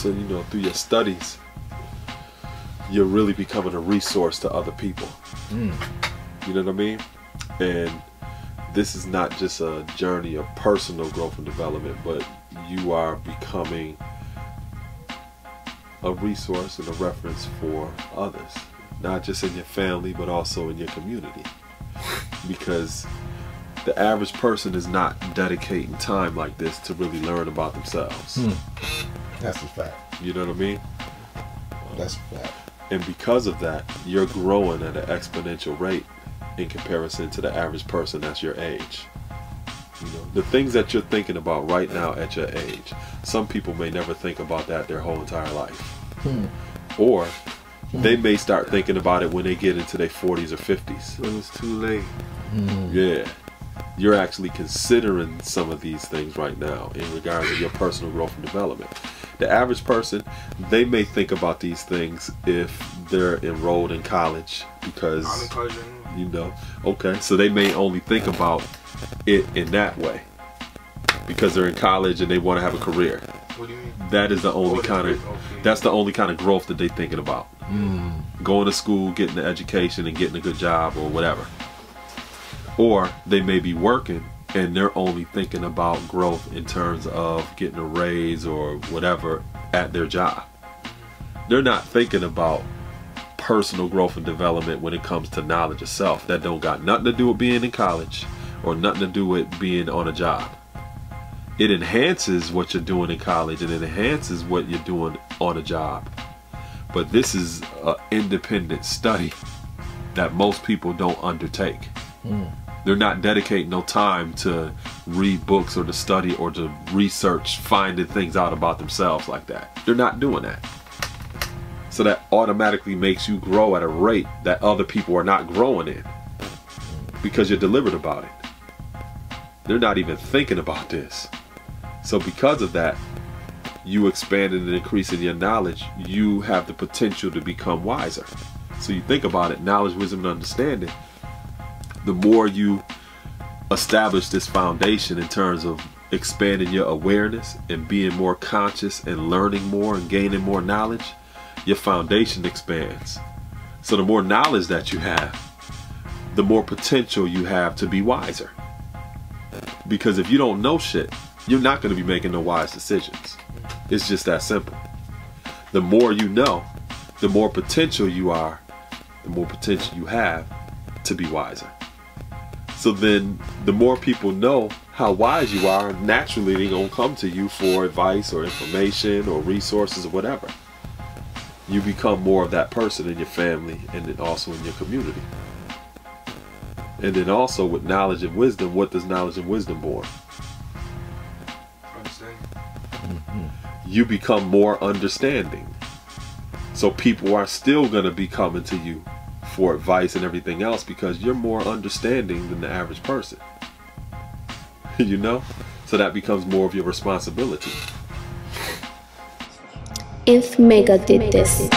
So, you know, through your studies, you're really becoming a resource to other people. Mm. You know what I mean? And this is not just a journey of personal growth and development, but you are becoming a resource and a reference for others, not just in your family, but also in your community. Because the average person is not dedicating time like this to really learn about themselves. Mm. That's a fact. You know what I mean? That's a fact. And because of that, you're growing at an exponential rate in comparison to the average person that's your age. You know, the things that you're thinking about right now at your age, some people may never think about that their whole entire life. Hmm. Or they may start thinking about it when they get into their 40s or 50s. When it's too late. Hmm. Yeah. You're actually considering some of these things right now in regards to your personal growth and development. The average person, they may think about these things if they're enrolled in college because I'm in college right you know okay so they may only think about it in that way because they're in college and they want to have a career What do you mean? that is the only Oh, kind of okay. that's the only kind of growth that they're thinking about Mm. going to school getting an education and getting a good job or whatever or they may be working and they're only thinking about growth in terms of getting a raise or whatever at their job they're not thinking about personal growth and development when it comes to knowledge itself. that don't got nothing to do with being in college or nothing to do with being on a job it enhances what you're doing in college and it enhances what you're doing on a job but this is an independent study that most people don't undertake Mm. They're not dedicating no time to read books or to study or to research finding things out about themselves like that. They're not doing that. So that automatically makes you grow at a rate that other people are not growing in because you're deliberate about it. They're not even thinking about this. So because of that you expanding and increasing your knowledge you have the potential to become wiser. So you think about it knowledge wisdom and understanding the more you establish this foundation in terms of expanding your awareness and being more conscious and learning more and gaining more knowledge, your foundation expands. So the more knowledge that you have, the more potential you have to be wiser. Because if you don't know shit, you're not going to be making no wise decisions. It's just that simple. The more you know, the more potential you are, the more potential you have to be wiser. So then the more people know how wise you are, naturally they're gonna come to you for advice or information or resources or whatever. You become more of that person in your family and then also in your community. And then also with knowledge and wisdom, what does knowledge and wisdom born? You become more understanding. So people are still gonna be coming to you for advice and everything else because you're more understanding than the average person. you know? So that becomes more of your responsibility. Inf Mega did this.